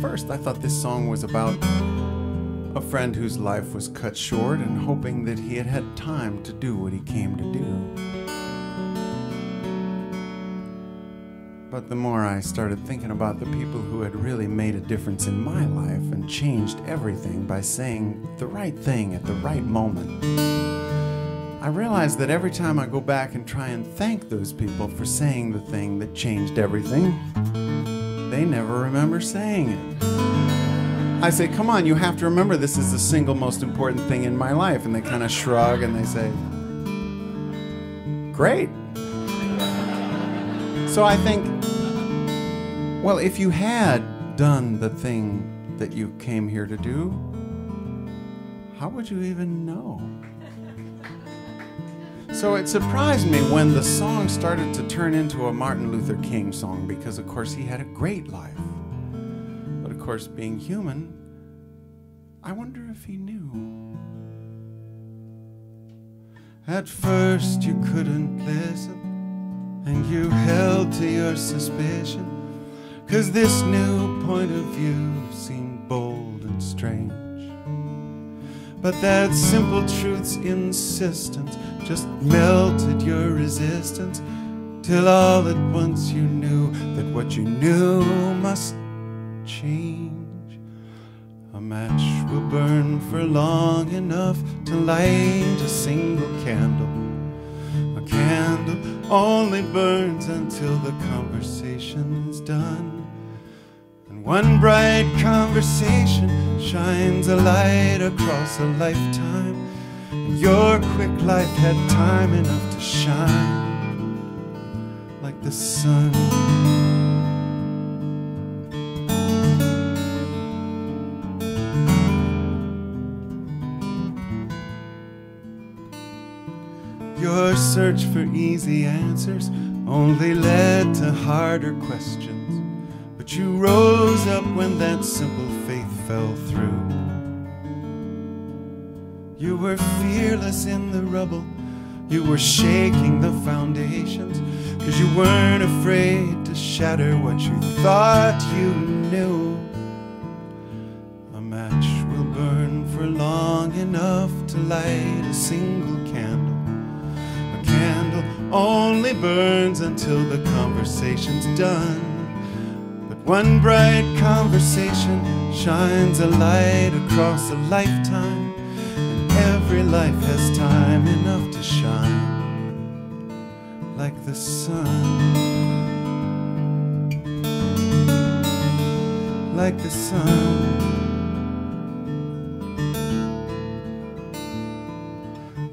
first, I thought this song was about a friend whose life was cut short and hoping that he had had time to do what he came to do. But the more I started thinking about the people who had really made a difference in my life and changed everything by saying the right thing at the right moment, I realized that every time I go back and try and thank those people for saying the thing that changed everything, they never remember saying it. I say, come on, you have to remember this is the single most important thing in my life. And they kind of shrug and they say, great. So I think, well, if you had done the thing that you came here to do, how would you even know? So it surprised me when the song started to turn into a Martin Luther King song because, of course, he had a great life. But, of course, being human, I wonder if he knew. At first, you couldn't listen and you held to your suspicion. Cause this new point of view seemed bold and strange. But that simple truth's insistence just melted your resistance. Till all at once you knew that what you knew must change. A match will burn for long enough to light a single candle. A candle only burns until the conversation's done. And one bright conversation shines a light across a lifetime. Your quick life had time enough to shine like the sun. Your search for easy answers only led to harder questions. But you rose up when that simple faith fell through. You were fearless in the rubble. You were shaking the foundations. Cause you weren't afraid to shatter what you thought you knew. A match will burn for long enough to light a single candle. A candle only burns until the conversation's done. But one bright conversation shines a light across a lifetime, every life has time enough to shine like the sun. Like the sun.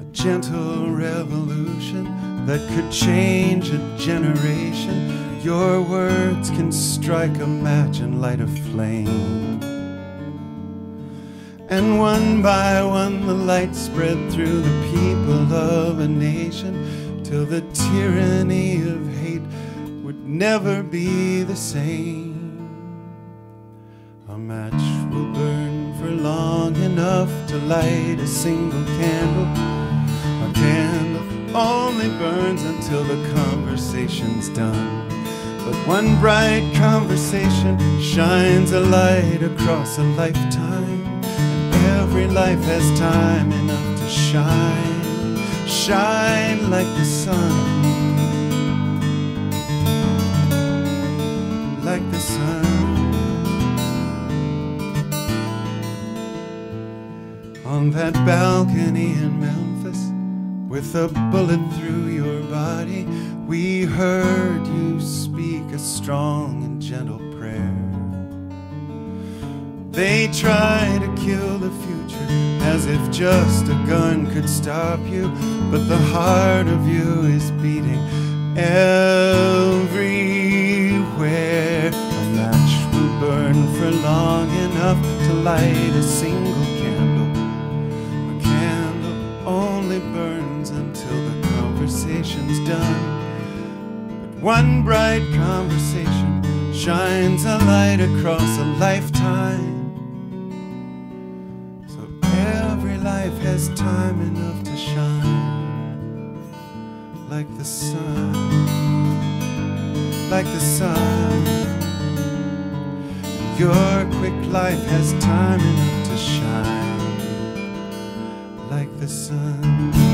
A gentle revolution that could change a generation. Your words can strike a match and light a flame. And one by one, the light spread through the people of a nation till the tyranny of hate would never be the same. A match will burn for long enough to light a single candle. A candle only burns until the conversation's done. But one bright conversation shines a light across a lifetime. Every life has time enough to shine, shine like the sun. Like the sun. On that balcony in Memphis, with a bullet through your body, we heard you speak a strong and gentle prayer. They try to kill the future as if just a gun could stop you, but the heart of you is beating everywhere. A match will burn for long enough to light a single candle. A candle only burns until the conversation's done. But one bright conversation shines a light across a lifetime. Life has time enough to shine like the sun, like the sun. Your quick life has time enough to shine like the sun.